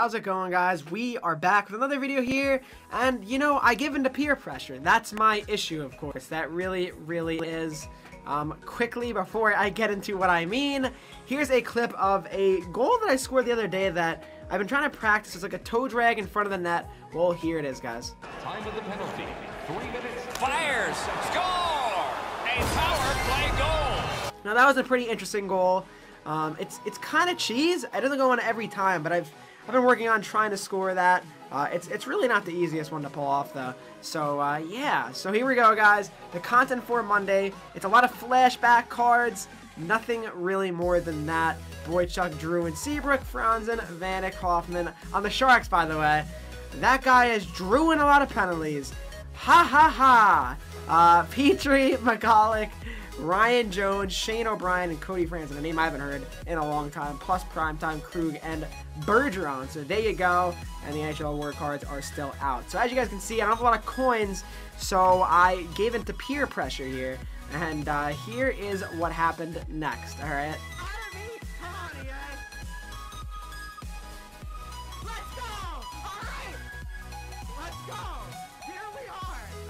how's it going guys? We are back with another video here, and you know, I give into peer pressure. That's my issue, of course. That really, really is. Um, quickly, before I get into what I mean, here's a clip of a goal that I scored the other day that I've been trying to practice. It's like a toe drag in front of the net. Well, here it is, guys. Time of the penalty, three minutes. Fires, score! A power play goal! Now that was a pretty interesting goal. Um, it's it's kind of cheese. It doesn't go on every time, but I've I've been working on trying to score that. Uh, it's it's really not the easiest one to pull off though. So uh, yeah, so here we go, guys. The content for Monday. It's a lot of flashback cards. Nothing really more than that. Boychuk, Drew, and Seabrook, Franzen, Vanek, Hoffman. On the Sharks, by the way. That guy is Drew in a lot of penalties. Ha ha ha. Uh, Petry, McCulloch, Ryan Jones, Shane O'Brien, and Cody Franson, a name I haven't heard in a long time, plus Primetime, Krug, and Bergeron. So there you go, and the NHL Award cards are still out. So as you guys can see, I don't have a lot of coins, so I gave into peer pressure here, and uh, here is what happened next, alright?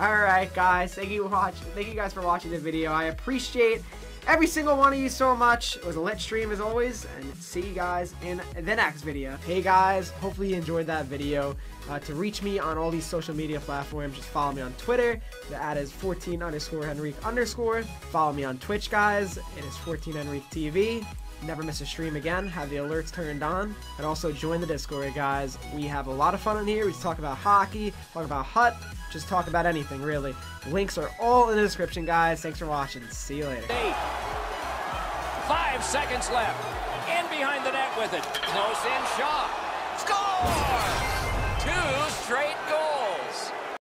Alright guys, thank you watch thank you guys for watching the video. I appreciate every single one of you so much. It was a lit stream as always, and see you guys in the next video. Hey guys, hopefully you enjoyed that video. Uh, to reach me on all these social media platforms, just follow me on Twitter. The ad is 14 underscore Henrique underscore. Follow me on Twitch, guys. It is 14 Henrique TV never miss a stream again, have the alerts turned on, and also join the Discord, guys. We have a lot of fun in here. We talk about hockey, talk about HUT, just talk about anything, really. Links are all in the description, guys. Thanks for watching. See you later. Eight. Five seconds left. In behind the net with it. Close in shot. Score!